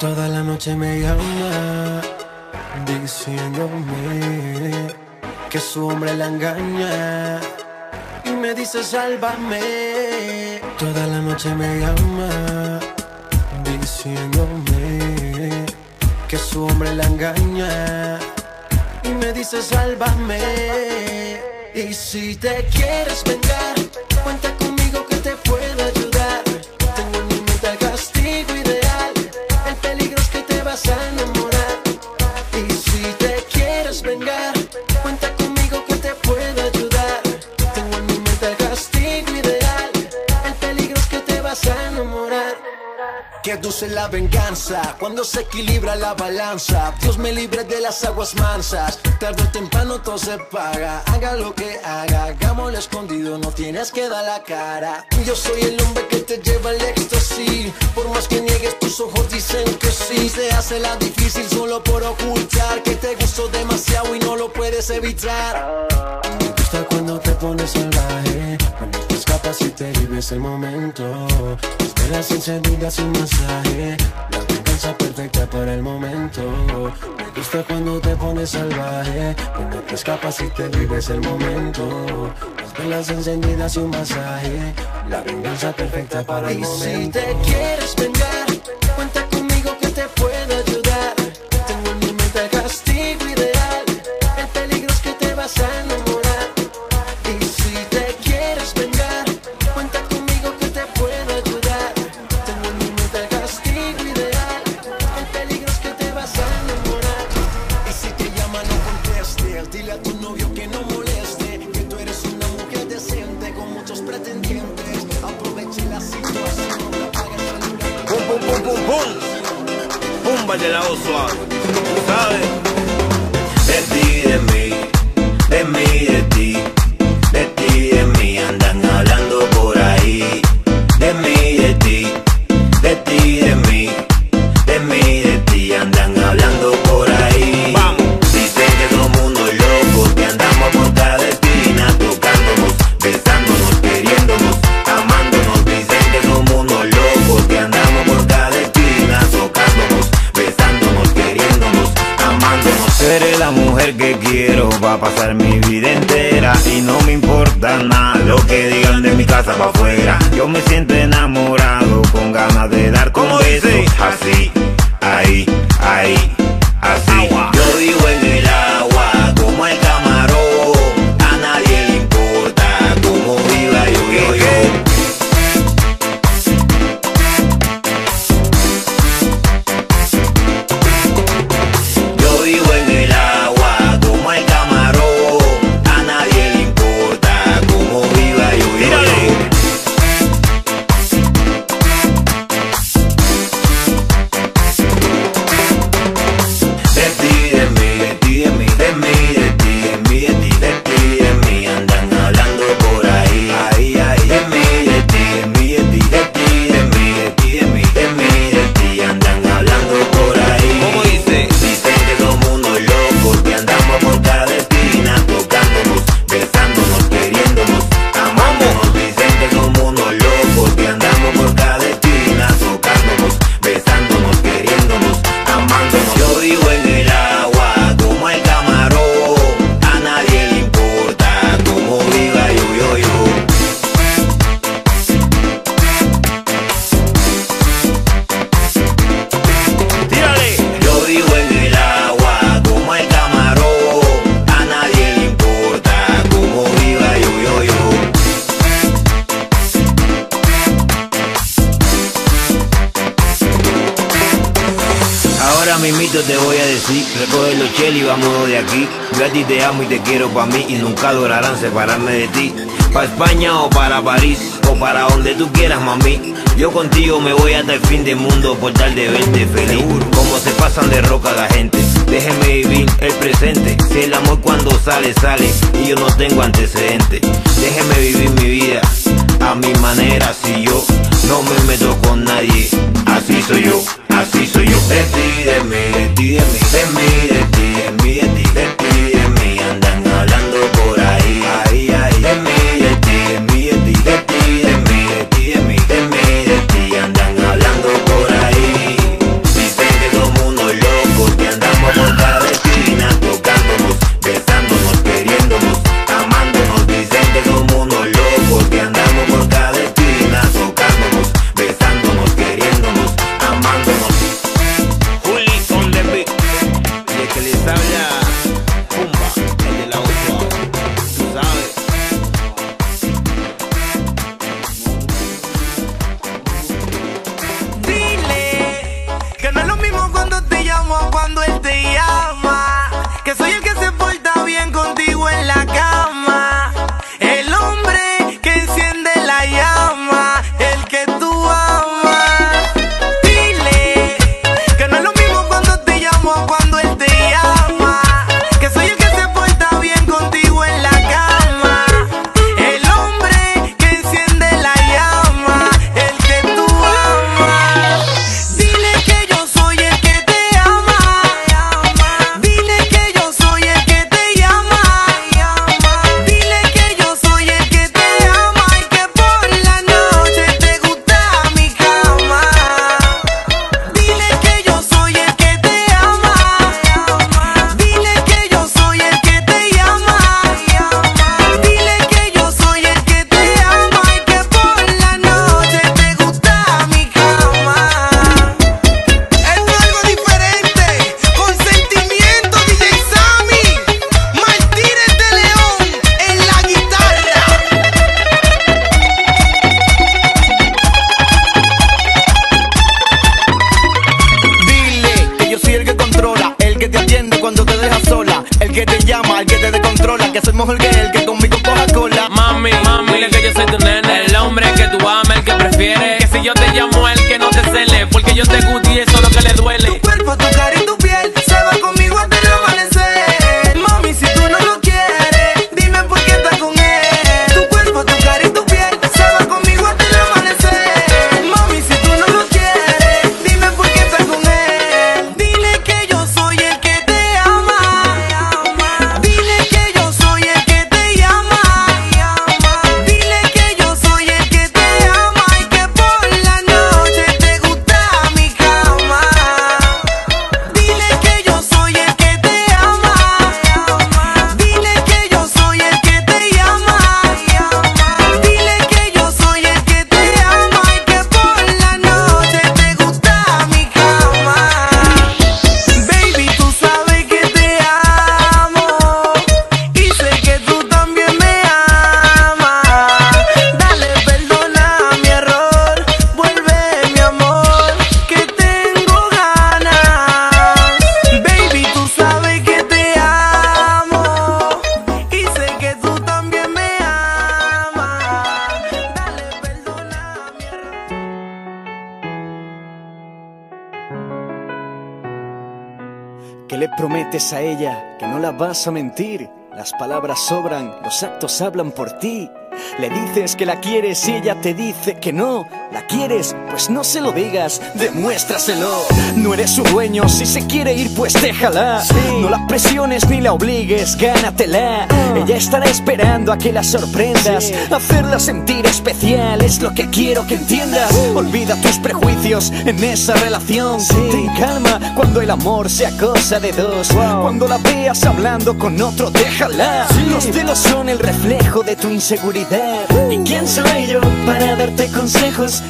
Toda la noche me llama diciéndome que su hombre la engaña y me dice sálvame. Toda la noche me llama diciéndome que su hombre la engaña y me dice sálvame. Y si te quieres vengar, cuenta conmigo Que la venganza cuando se equilibra la balanza. Dios me libre de las aguas mansas. Tarde o temprano todo se paga. Haga lo que haga, hagámoslo escondido. No tienes que dar la cara. Yo soy el hombre que te lleva al éxtasis. Por más que niegues, tus ojos dicen que sí. Se hace la difícil solo por ocultar que te gustó demasiado y no lo puedes evitar. Me gusta cuando te pones salvaje, cuando te escapas y te vives el momento. Las velas encendidas y un masaje, la venganza perfecta para el momento. Me gusta cuando te pones salvaje, cuando te escapas y te vives el momento. Las velas encendidas y un masaje, la venganza perfecta para el momento. Y si te quieres vengar, de la voz suave. ¿Sabes? Va a pasar mi vida entera y no me importa nada lo que digan de mi casa para afuera. Yo me siento enamorado, con ganas de dar con besos, así, Ahora mismito te voy a decir, recoge los chel y vámonos de aquí. Yo a ti te amo y te quiero pa' mí y nunca lograrán separarme de ti. Pa' España o para París o para donde tú quieras, mami. Yo contigo me voy hasta el fin del mundo por tal de verte feliz. Como se pasan de roca la gente, déjeme vivir el presente. Si el amor cuando sale, sale y yo no tengo antecedentes. Déjeme vivir mi vida a mi manera, si yo no me meto con nadie. Así soy yo, así soy yo. De ti, de mí, de ti, de mí, de mí, de ti, de mí, de ti, de ti, soy mejor que él, que conmigo coja cola. Mami, mami, dile que yo soy tu nene, el hombre que tú amas, el que prefieres. Que si yo te llamo, el que no te cele, porque yo te gusto y eso es lo que le duele. Cuerpo, tu cariño. prometes a ella que no la vas a mentir. Las palabras sobran, los actos hablan por ti. Le dices que la quieres y ella te dice que no. ¿La quieres? Pues no se lo digas, demuéstraselo. No eres su dueño, si se quiere ir, pues déjala. No la presiones ni la obligues, gánatela. Ah. Ella estará esperando a que la sorprendas. Hacerla sentir especial es lo que quiero que entiendas. Olvida tus prejuicios en esa relación. Sí. Ten calma cuando el amor sea cosa de dos. Cuando la veas hablando con otro, déjala. Los celos son el reflejo de tu inseguridad. ¿Y quién soy yo para darte consejos?